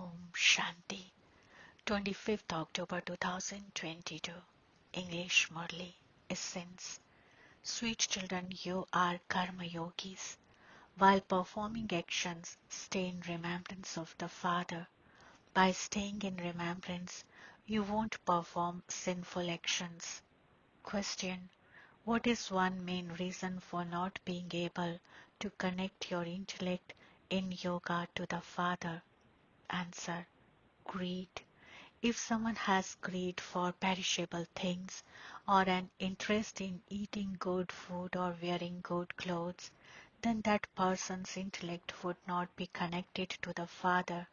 Om Shanti. 25th October 2022. English Murli. Essence. Sweet children, you are karma yogis. While performing actions, stay in remembrance of the Father. By staying in remembrance, you won't perform sinful actions. Question. What is one main reason for not being able to connect your intellect in yoga to the Father? Answer. Greed. If someone has greed for perishable things or an interest in eating good food or wearing good clothes, then that person's intellect would not be connected to the Father.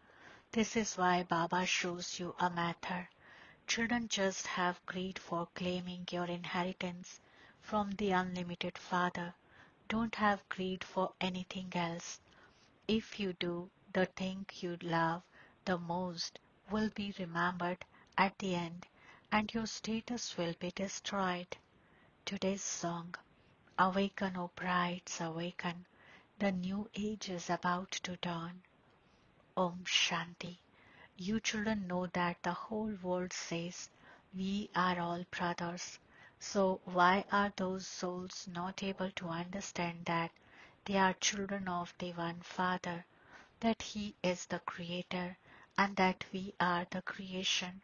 This is why Baba shows you a method. Children just have greed for claiming your inheritance from the unlimited Father. Don't have greed for anything else. If you do, the thing you love the most will be remembered at the end and your status will be destroyed. Today's song Awaken, O brides, awaken. The new age is about to dawn. Om Shanti. You children know that the whole world says we are all brothers. So why are those souls not able to understand that they are children of the one Father, that He is the Creator, and that we are the creation?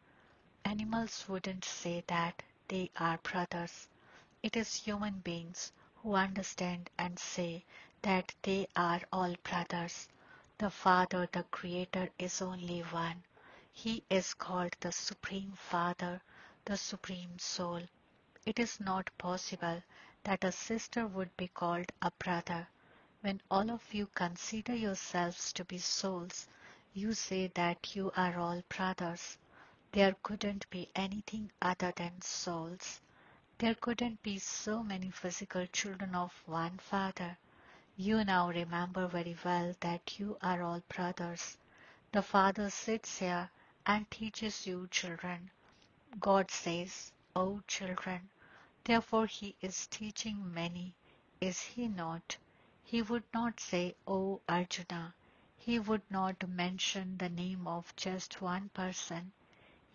Animals wouldn't say that they are brothers. It is human beings who understand and say that they are all brothers. The Father, the Creator, is only one. He is called the Supreme Father, the Supreme Soul. It is not possible that a sister would be called a brother. When all of you consider yourselves to be souls, you say that you are all brothers. There couldn't be anything other than souls. There couldn't be so many physical children of one father. You now remember very well that you are all brothers. The Father sits here and teaches you children. God says, O children. Therefore he is teaching many, is he not? He would not say, O Arjuna. He would not mention the name of just one person.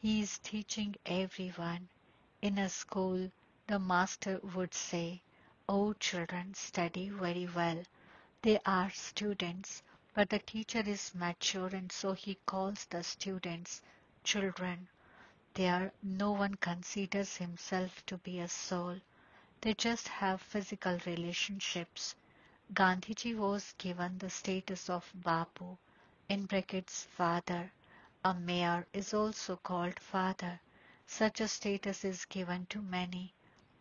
He is teaching everyone. In a school, the master would say, O children, study very well. They are students, but the teacher is mature and so he calls the students children. There, no one considers himself to be a soul. They just have physical relationships. Gandhiji was given the status of Bapu, in brackets father. A mayor is also called father. Such a status is given to many.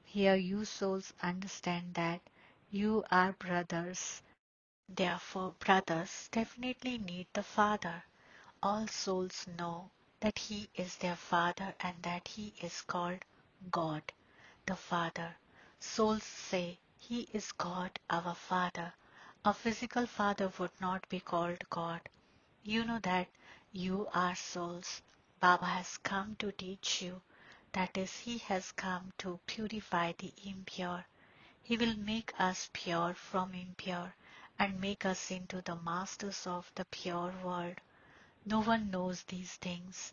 Here you souls understand that you are brothers. Therefore, brothers definitely need the Father. All souls know that He is their Father and that He is called God, the Father. Souls say He is God, our Father. A physical father would not be called God. You know that you are souls. Baba has come to teach you. That is, He has come to purify the impure. He will make us pure from impure and make us into the masters of the pure world. No one knows these things.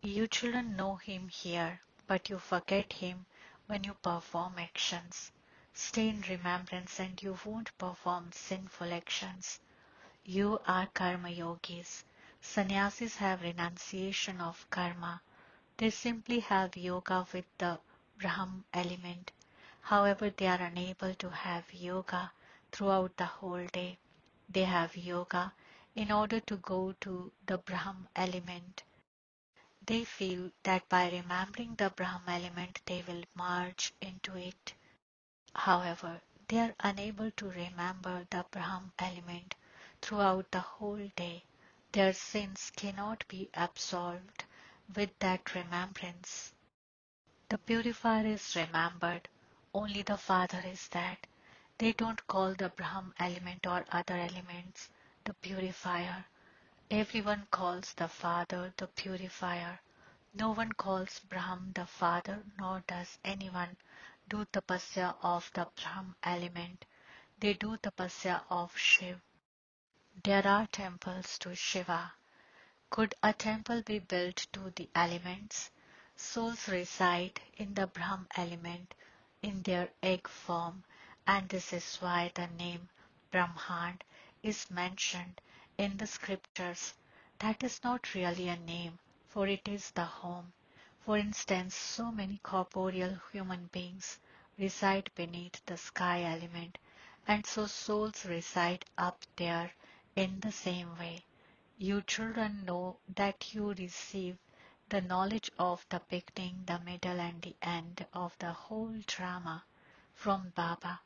You children know him here, but you forget him when you perform actions. Stay in remembrance and you won't perform sinful actions. You are karma yogis. Sannyasis have renunciation of karma. They simply have yoga with the Brahm element. However, they are unable to have yoga throughout the whole day. They have yoga in order to go to the Brahm element. They feel that by remembering the Brahm element, they will merge into it. However, they are unable to remember the Brahm element throughout the whole day. Their sins cannot be absolved with that remembrance. The purifier is remembered, only the Father is that. They don't call the Brahm element or other elements the purifier. Everyone calls the Father the purifier. No one calls Brahm the Father, nor does anyone do tapasya of the Brahm element. They do tapasya of Shiv. There are temples to Shiva. Could a temple be built to the elements? Souls reside in the Brahm element in their egg form, and this is why the name Brahmand is mentioned in the scriptures. That is not really a name, for it is the home. For instance, so many corporeal human beings reside beneath the sky element, and so souls reside up there in the same way. You children know that you receive the knowledge of the beginning, the middle, and the end of the whole drama from Baba.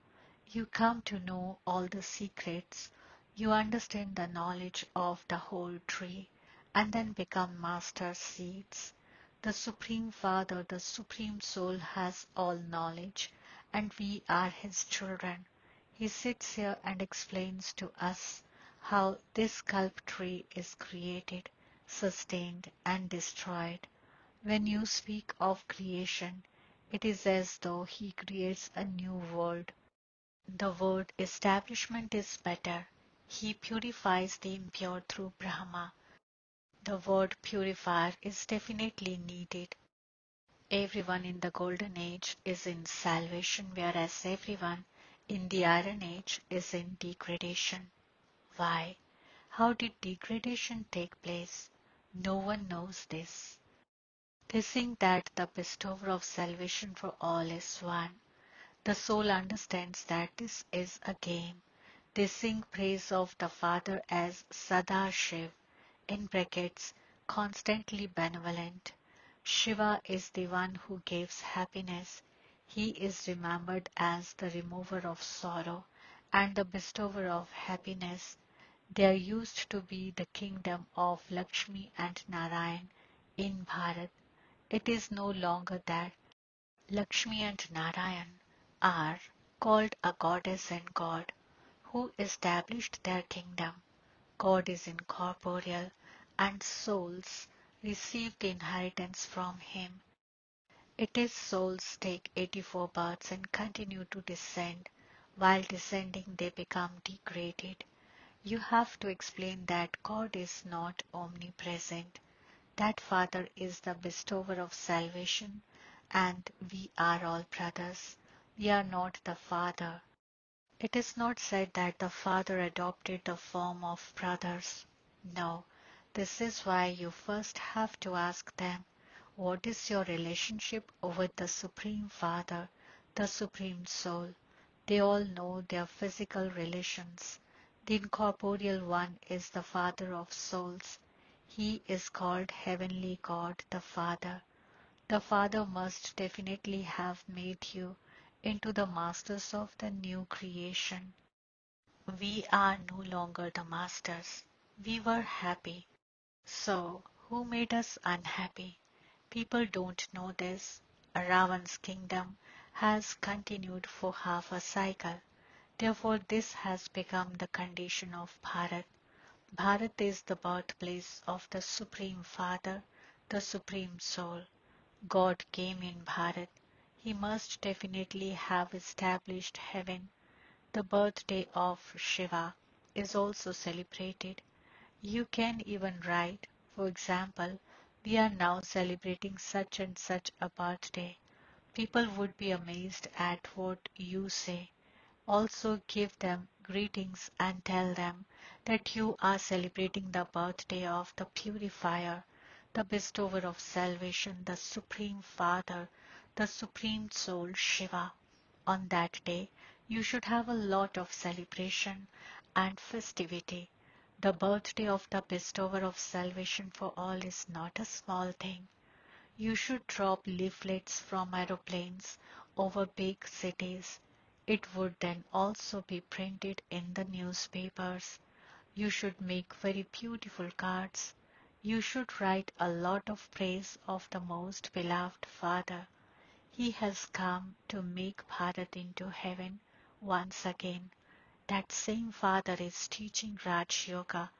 You come to know all the secrets. You understand the knowledge of the whole tree and then become master seeds. The Supreme Father, the Supreme Soul has all knowledge and we are his children. He sits here and explains to us how this kalp tree is created, sustained, and destroyed. When you speak of creation, it is as though he creates a new world. The word establishment is better. He purifies the impure through Brahma. The word purifier is definitely needed. Everyone in the golden age is in salvation, whereas everyone in the iron age is in degradation. Why? How did degradation take place? No one knows this. They think that the bestower of salvation for all is one. The soul understands that this is a game. They sing praise of the Father as Sadashiv, in brackets, constantly benevolent. Shiva is the one who gives happiness. He is remembered as the remover of sorrow and the bestower of happiness. There used to be the kingdom of Lakshmi and Narayan in Bharat. It is no longer that. Lakshmi and Narayan are called a goddess and god who established their kingdom. God is incorporeal and souls receive inheritance from him. It is souls take 84 births and continue to descend. While descending, they become degraded. You have to explain that God is not omnipresent. That Father is the bestower of salvation, and we are all brothers. We are not the Father. It is not said that the Father adopted the form of brothers. No, this is why you first have to ask them, what is your relationship with the Supreme Father, the Supreme Soul? They all know their physical relations. The incorporeal one is the Father of souls. He is called Heavenly God, the Father. The Father must definitely have made you into the masters of the new creation. We are no longer the masters. We were happy. So, who made us unhappy? People don't know this. Ravan's kingdom has continued for half a cycle. Therefore, this has become the condition of Bharat. Bharat is the birthplace of the Supreme Father, the Supreme Soul. God came in Bharat. He must definitely have established heaven. The birthday of Shiva is also celebrated. You can even write, for example, we are now celebrating such and such a birthday. People would be amazed at what you say. Also give them greetings and tell them that you are celebrating the birthday of the purifier, the bestower of salvation, the Supreme Father, the Supreme Soul Shiva. On that day, you should have a lot of celebration and festivity. The birthday of the bestower of salvation for all is not a small thing. You should drop leaflets from aeroplanes over big cities. It would then also be printed in the newspapers. You should make very beautiful cards. You should write a lot of praise of the most beloved Father. He has come to make Bharat into heaven once again. That same Father is teaching Raj Yoga.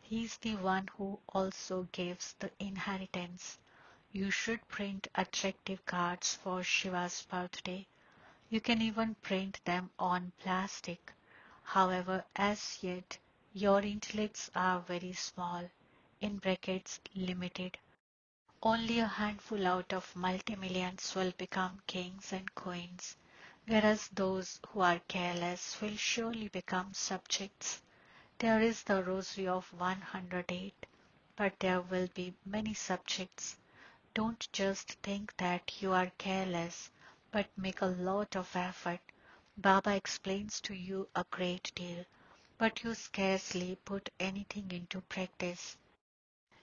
He is the one who also gives the inheritance. You should print attractive cards for Shiva's birthday. You can even print them on plastic. However, as yet, your intellects are very small. in brackets limited. Only a handful out of multi-millions will become kings and queens, whereas those who are careless will surely become subjects. There is the rosary of 108, but there will be many subjects. Don't just think that you are careless, but make a lot of effort. Baba explains to you a great deal, but you scarcely put anything into practice.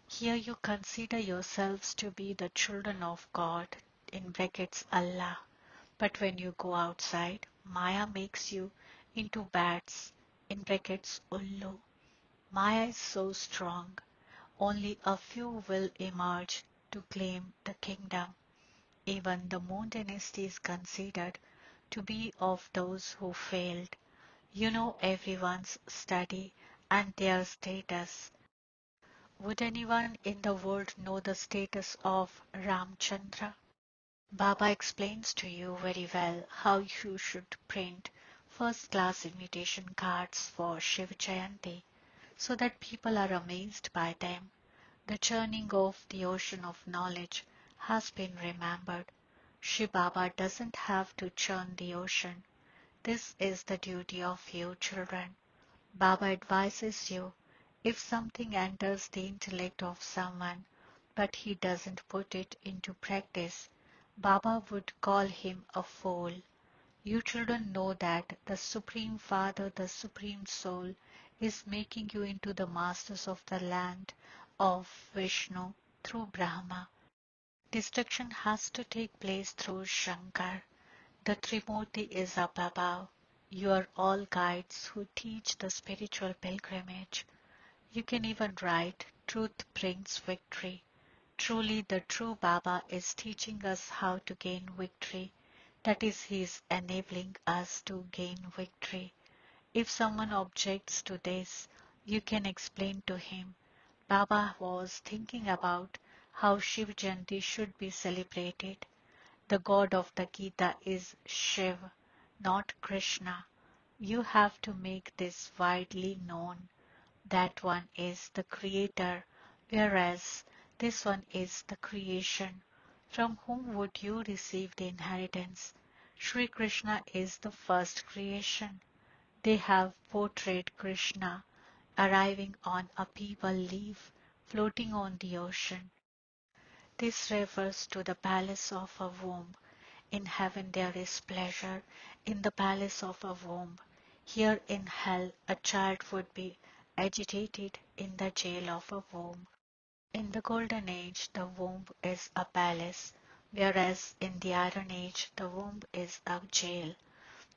Here you consider yourselves to be the children of God, in brackets Allah, but when you go outside, Maya makes you into bats, in brackets Ullu. Maya is so strong, only a few will emerge to claim the kingdom. Even the Moon dynasty is considered to be of those who failed. You know everyone's study and their status. Would anyone in the world know the status of Ramchandra? Baba explains to you very well how you should print first class invitation cards for Shiv Jayanti so that people are amazed by them. The churning of the ocean of knowledge has been remembered. Shiv Baba doesn't have to churn the ocean. This is the duty of you children. Baba advises you if something enters the intellect of someone but he doesn't put it into practice, Baba would call him a fool. You children know that the Supreme Father, the Supreme Soul, is making you into the masters of the land of Vishnu through Brahma. Destruction has to take place through Shankar. The Trimurti is up above. You are all guides who teach the spiritual pilgrimage. You can even write, Truth brings victory. Truly, the true Baba is teaching us how to gain victory. That is, He is enabling us to gain victory. If someone objects to this, you can explain to him. Baba was thinking about how Shiv Jayanti should be celebrated. The god of the Gita is Shiv, not Krishna. You have to make this widely known. That one is the creator, whereas this one is the creation. From whom would you receive the inheritance? Sri Krishna is the first creation. They have portrayed Krishna arriving on a peepal leaf floating on the ocean. This refers to the palace of a womb. In heaven there is pleasure in the palace of a womb. Here in hell a child would be agitated in the jail of a womb. In the golden age the womb is a palace, whereas in the iron age the womb is a jail.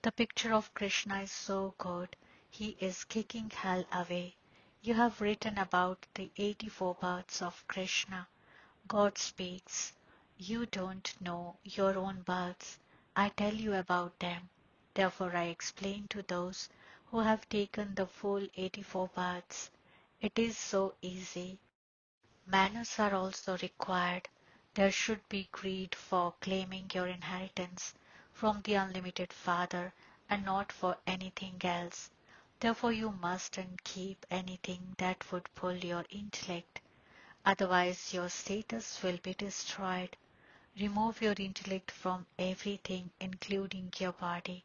The picture of Krishna is so good, he is kicking hell away. You have written about the 84 births of Krishna. God speaks. You don't know your own births. I tell you about them. Therefore I explain to those who have taken the full 84 births. It is so easy. Manners are also required. There should be greed for claiming your inheritance from the unlimited Father and not for anything else. Therefore you mustn't keep anything that would pull your intellect. Otherwise your status will be destroyed. Remove your intellect from everything including your body.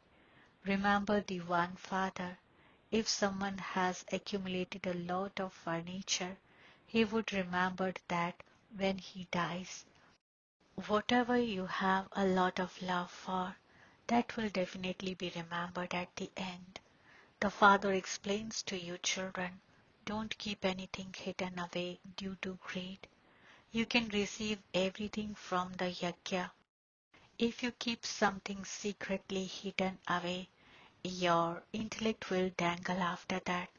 Remember the one Father. If someone has accumulated a lot of furniture, he would remember that when he dies. Whatever you have a lot of love for, that will definitely be remembered at the end. The Father explains to you children, don't keep anything hidden away due to greed. You can receive everything from the yajna. If you keep something secretly hidden away, your intellect will dangle after that.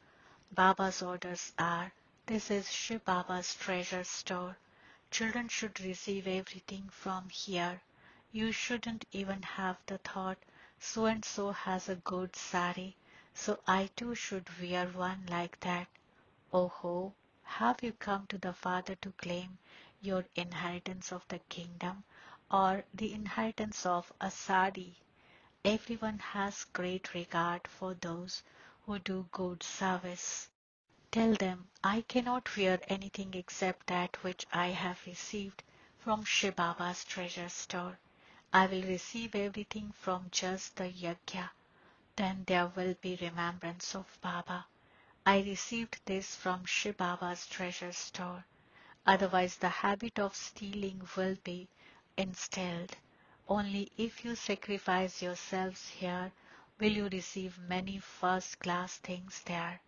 Baba's orders are, this is Shiv Baba's treasure store. Children should receive everything from here. You shouldn't even have the thought, so and so has a good sari, so I too should wear one like that. Oh ho, have you come to the Father to claim your inheritance of the kingdom or the inheritance of a sari? Everyone has great regard for those who do good service. Tell them I cannot wear anything except that which I have received from Shiv Baba's treasure store. I will receive everything from just the yajna. Then there will be remembrance of Baba. I received this from Shiv Baba's treasure store. Otherwise the habit of stealing will be instilled. Only if you sacrifice yourselves here will you receive many first-class things there.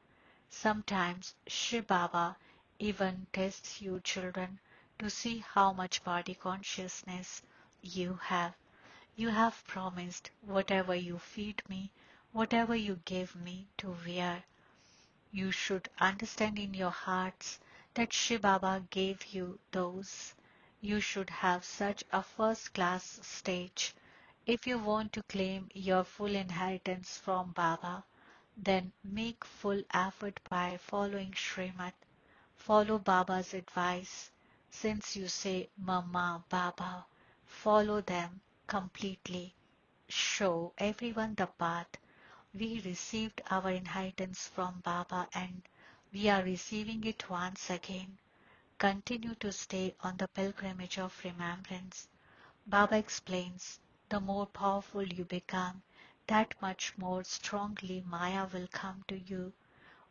Sometimes Shiv Baba even tests you children to see how much body consciousness you have. You have promised whatever you feed me, whatever you give me to wear. You should understand in your hearts that Shiv Baba gave you those. You should have such a first class stage. If you want to claim your full inheritance from Baba, then make full effort by following Shrimat. Follow Baba's advice. Since you say Mama, Baba, follow them completely. Show everyone the path. We received our inheritance from Baba and we are receiving it once again. Continue to stay on the pilgrimage of remembrance. Baba explains, the more powerful you become, that much more strongly Maya will come to you.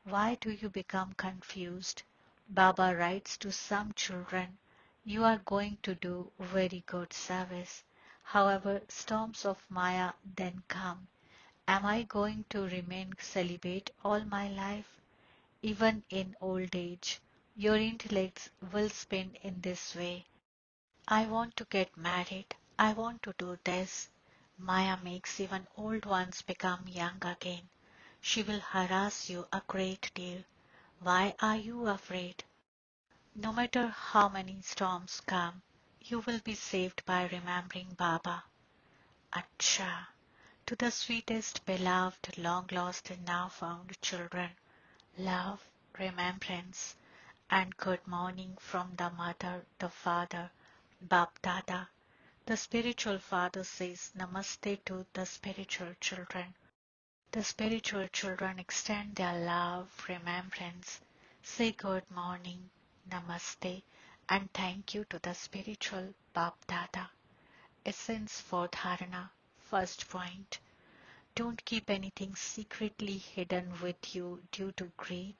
Why do you become confused? Baba writes to some children, you are going to do very good service. However, storms of Maya then come. Am I going to remain celibate all my life? Even in old age, your intellects will spin in this way. I want to get married. I want to do this. Maya makes even old ones become young again. She will harass you a great deal. Why are you afraid? No matter how many storms come, you will be saved by remembering Baba. Acha. To the sweetest, beloved, long lost and now found children, love, remembrance, and good morning from the mother, the father, Bab Dada. The spiritual father says Namaste to the spiritual children. The spiritual children extend their love, remembrance, say good morning, Namaste, and thank you to the spiritual Bab Dada. Essence for Dharana. First point. Don't keep anything secretly hidden with you due to greed.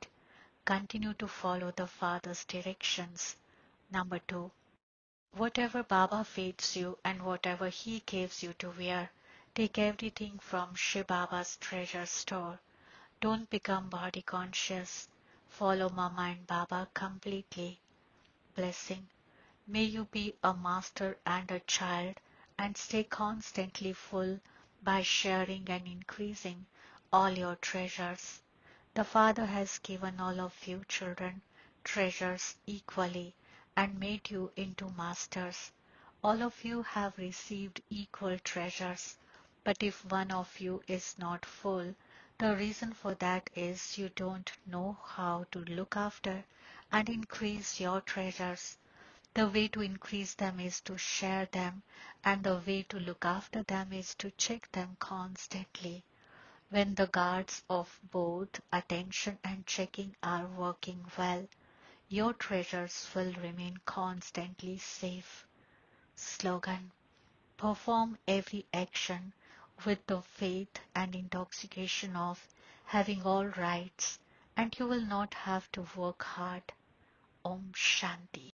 Continue to follow the Father's directions. Number two, whatever Baba feeds you and whatever he gives you to wear, take everything from Shiv Baba's treasure store. Don't become body conscious. Follow Mama and Baba completely. Blessing. May you be a master and a child and stay constantly full by sharing and increasing all your treasures. The Father has given all of you children treasures equally and made you into masters. All of you have received equal treasures, but if one of you is not full, the reason for that is you don't know how to look after and increase your treasures. The way to increase them is to share them, and the way to look after them is to check them constantly. When the guards of both attention and checking are working well, your treasures will remain constantly safe. Slogan Perform every action with the faith and intoxication of having all rights, and you will not have to work hard. Om Shanti.